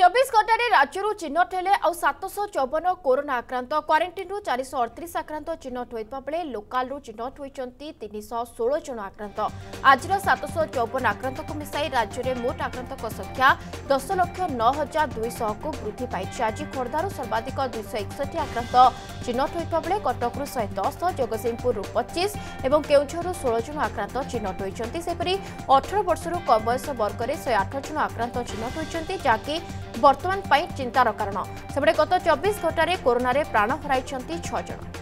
চব্বিশ ঘণ্টার রাজ্যর চিহ্নট হলে আতশ চৌবন কোরোনা আক্রান্ত কোয়ারেটিন্রু চারিশ অড়তিশ আক্রান্ত চিহ্নট হয়ে বেড়ে লোকালু চিহ্নট হয়েছেন তিনশ ষোল জন আক্রান্ত আজর সাতশ চৌবন আক্রান্তক মিশাই রাজ্যের মোট আক্রান্তক সংখ্যা দশ লক্ষ নয় হাজার দুইশহকু বৃদ্ধি পাইছে আজ খোর্ধার সর্বাধিক দুইশ একষট্টি আক্রান্ত চিহ্নট হয়ে বেড়ে কটকর শহে দশ জগৎসিংপুর পঁচিশ এবং কেউঝর ষোল জন আক্রান্ত চিহ্নট হয়েছেন সেপরি অঠর বর্ষর কম বয়স বর্গের শহে আঠ জন আক্রান্ত চিহ্নট হয়েছেন যাকে ବର୍ତ୍ତମାନ ପାଇଁ ଚିନ୍ତାର କାରଣ ସେପଟେ ଗତ ଚବିଶ ଘଣ୍ଟାରେ କରୋନାରେ ପ୍ରାଣ ହରାଇଛନ୍ତି ଛଅ ଜଣ